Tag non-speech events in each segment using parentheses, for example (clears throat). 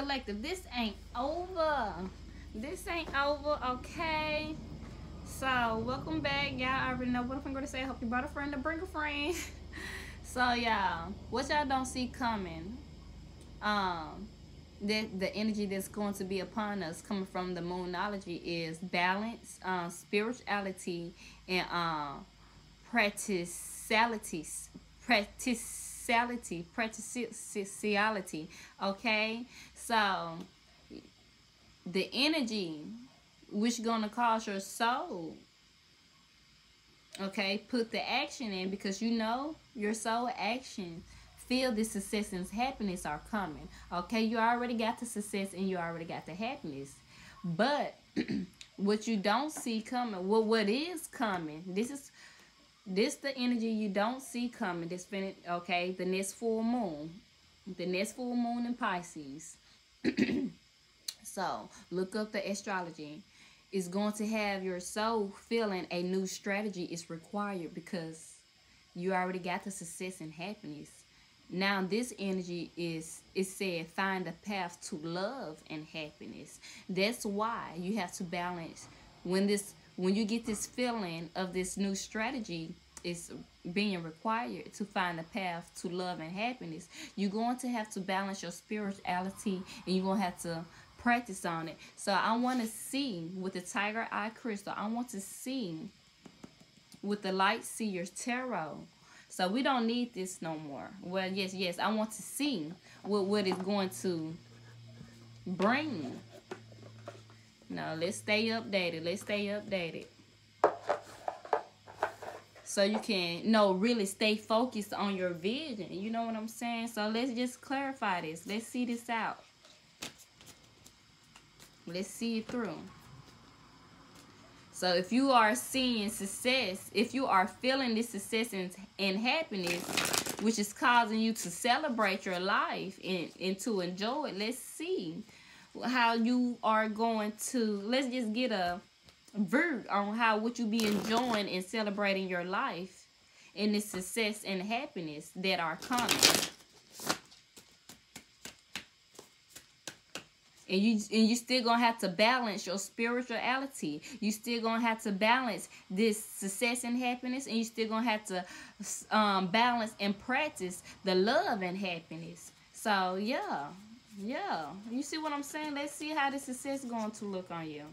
collective, this ain't over. This ain't over, okay? So, welcome back. Y'all already know what I'm to say. Hope you brought a friend to bring a friend. (laughs) so, y'all, what y'all don't see coming, um, the, the energy that's going to be upon us coming from the moonology is balance, uh, spirituality, and uh, practicality, practicality, practicality. Okay, so the energy which gonna cause your soul okay put the action in because you know your soul action feel the success and happiness are coming okay you already got the success and you already got the happiness but (clears throat) what you don't see coming well what is coming this is this the energy you don't see coming this fin okay the next full moon the next full moon in pisces (clears throat) so look up the astrology is going to have your soul feeling a new strategy is required because you already got the success and happiness. Now this energy is it said find a path to love and happiness. That's why you have to balance when this when you get this feeling of this new strategy is being required to find a path to love and happiness. You're going to have to balance your spirituality and you're going to have to practice on it. So I want to see with the Tiger Eye Crystal, I want to see with the Light Seers Tarot. So we don't need this no more. Well, yes, yes, I want to see what, what it's going to bring. No, let's stay updated. Let's stay updated. So you can, no, really stay focused on your vision. You know what I'm saying? So let's just clarify this. Let's see this out. Let's see it through. So if you are seeing success, if you are feeling this success and, and happiness, which is causing you to celebrate your life and, and to enjoy it, let's see how you are going to, let's just get a vert on how would you be enjoying and celebrating your life and the success and happiness that are coming. and you and you still gonna have to balance your spirituality. You still gonna have to balance this success and happiness and you still gonna have to um, balance and practice the love and happiness. So yeah yeah. You see what i'm saying? Let's see how the success is going to look on you.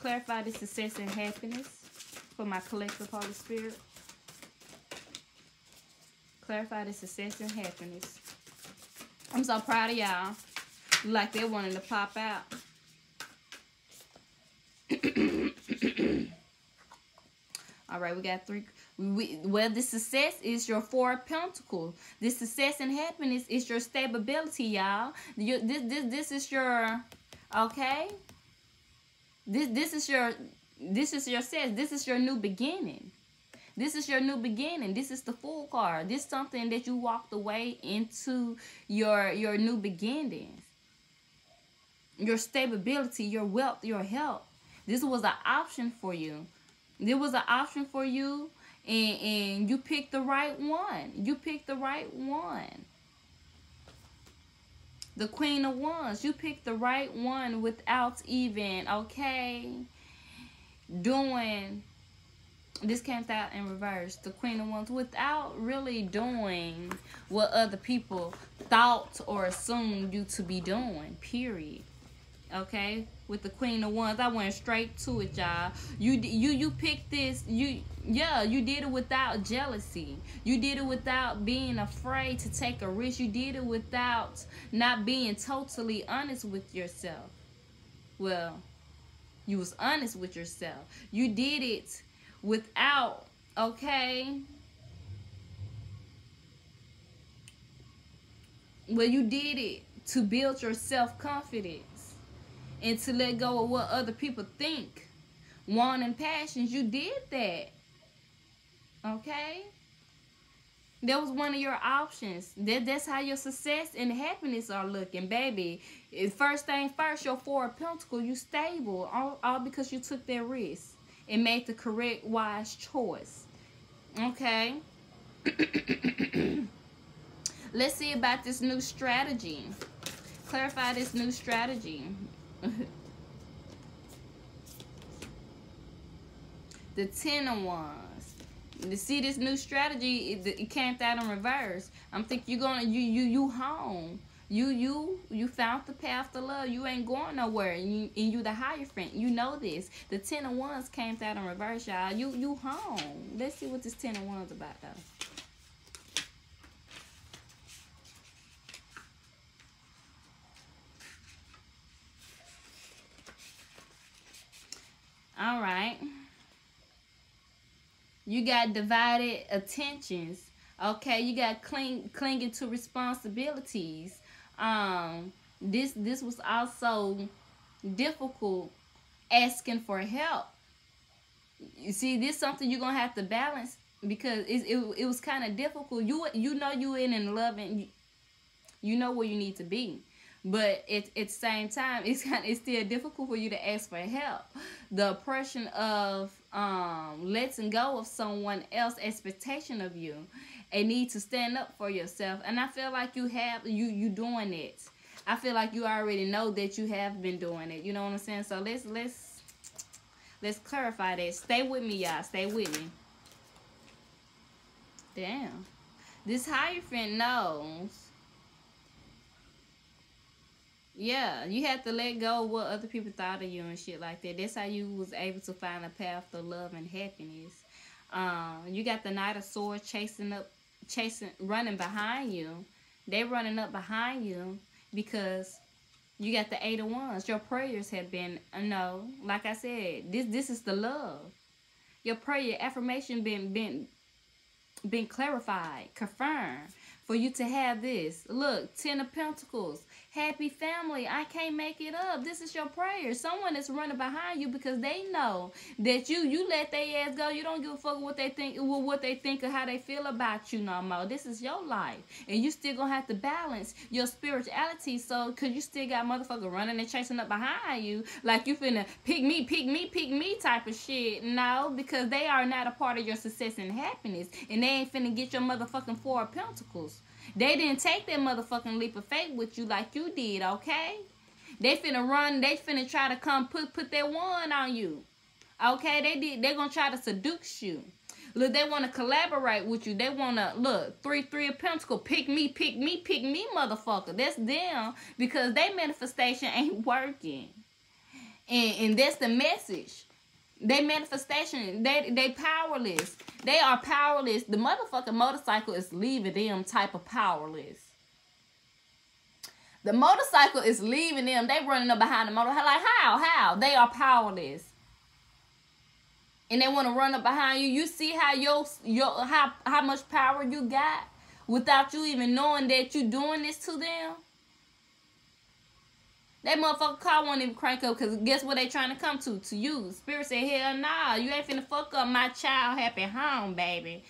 Clarify the success and happiness for my collective holy spirit. Clarify the success and happiness. I'm so proud of y'all. Like they're wanting to pop out. All right, we got three. We, well, the success is your four of pentacles. The success and happiness is your stability, y'all. This, this, this is your, okay? This, this is your, this is your success. This is your new beginning. This is your new beginning. This is the full card. This is something that you walked away into your, your new beginnings your stability, your wealth, your health. This was an option for you. There was an option for you, and, and you picked the right one. You picked the right one. The Queen of Wands. You picked the right one without even, okay, doing this came out in reverse the queen of wands without really doing what other people thought or assumed you to be doing period okay with the queen of wands. I went straight to it y'all. You you you picked this you yeah you did it without jealousy. You did it without being afraid to take a risk. You did it without not being totally honest with yourself. Well you was honest with yourself. You did it without okay? Well you did it to build your self-confidence and to let go of what other people think. Wanting passions, you did that. Okay? That was one of your options. That that's how your success and happiness are looking, baby. First thing first, your four of pentacles, you stable. All, all because you took that risk and made the correct wise choice. Okay. (clears throat) Let's see about this new strategy clarify this new strategy. (laughs) the Ten of Wands. To see this new strategy, it, it came out in reverse. I'm thinking you're gonna you you you home. You you you found the path to love. You ain't going nowhere, and you and you the Hierophant. You know this. The Ten of Wands came out in reverse, y'all. You you home. Let's see what this Ten of Wands about though. All right. You got divided attentions. Okay, you got cling clinging to responsibilities. Um, this this was also difficult asking for help. You see, this something you're gonna have to balance because it it, it was kind of difficult. You you know you in and loving. You, you know where you need to be but at, at the same time it's kind of, it's still difficult for you to ask for help. The oppression of um letting go of someone else's expectation of you a need to stand up for yourself. And i feel like you have you you doing it. I feel like you already know that you have been doing it. You know what i'm saying? So let's let's let's clarify that. Stay with me y'all. Stay with me. Damn. This hierophant knows yeah, you have to let go of what other people thought of you and shit like that. That's how you was able to find a path to love and happiness. Um, you got the Knight of Swords chasing up, chasing, running behind you. They running up behind you because you got the Eight of Wands. Your prayers have been, uh, no, like I said, this this is the love. Your prayer affirmation been been been clarified, confirmed for you to have this. Look, Ten of Pentacles. Happy family. I can't make it up. This is your prayer. Someone is running behind you because they know that you you let their ass go. You don't give a fuck what they think what they think or how they feel about you no more. This is your life. And you still gonna have to balance your spirituality. So cause you still got motherfucker running and chasing up behind you. Like you finna pick me, pick me, pick me type of shit. No, because they are not a part of your success and happiness. And they ain't finna get your motherfucking four of pentacles. They didn't take that motherfucking leap of faith with you like you did, okay? They finna run, they finna try to come put put that one on you. Okay, they did they're gonna try to seduce you. Look, they want to collaborate with you. They want to, look, 3 3 of Pentacle, pick me, pick me, pick me, motherfucker. That's them because they manifestation (laughs) ain't working. And, and that's the message. They manifestation, they they powerless. They are powerless. The motherfucking motorcycle is leaving them type of powerless. The motorcycle is leaving them. They running up behind the motor. Like how? How? They are powerless. And they want to run up behind you. You see how your your how how much power you got without you even knowing that you doing this to them. That motherfucker car won't even crank up because guess what they trying to come to? To you. Spirit said, hell nah, you ain't finna fuck up my child happy home, baby.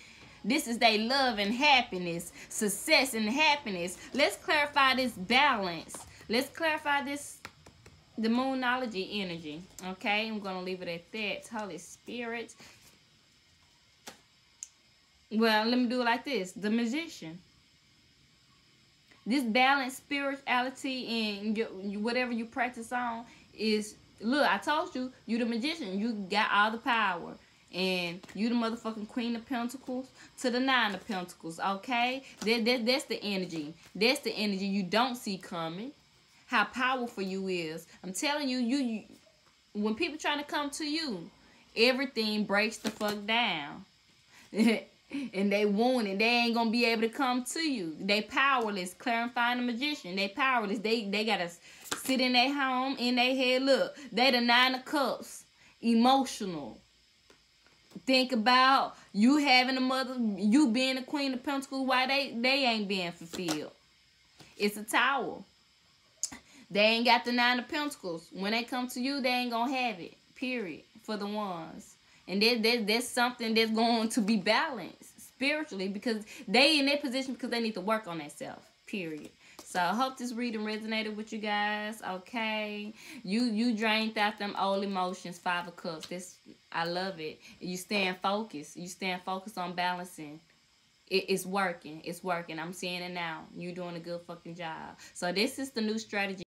This is they love and happiness, success and happiness. Let's clarify this balance. Let's clarify this, the moonology energy. Okay, I'm going to leave it at that. Holy Spirit. Well, let me do it like this. The magician this balanced spirituality and your, whatever you practice on is look i told you you the magician. You got all the power. And you the motherfucking queen of pentacles to the nine of pentacles okay? That, that that's the energy. That's the energy you don't see coming. How powerful you is. I'm telling you you, you when people trying to come to you everything breaks the fuck down (laughs) and they it. They ain't gonna be able to come to you. They powerless. Clarifying the magician. They powerless. They they gotta sit in their home in their head. Look, they the nine of cups. Emotional. Think about you having a mother, you being the queen of pentacles. Why they they ain't being fulfilled? It's a tower. They ain't got the nine of pentacles. When they come to you, they ain't gonna have it. Period. For the ones. And there, there, there's something that's going to be balanced spiritually because they in their position because they need to work on themselves. Period. So I hope this reading resonated with you guys. Okay. You you drained out them old emotions, five of cups. This I love it. You stand focused. You stand focused on balancing it, it's working. It's working. I'm seeing it now. You're doing a good fucking job. So this is the new strategy.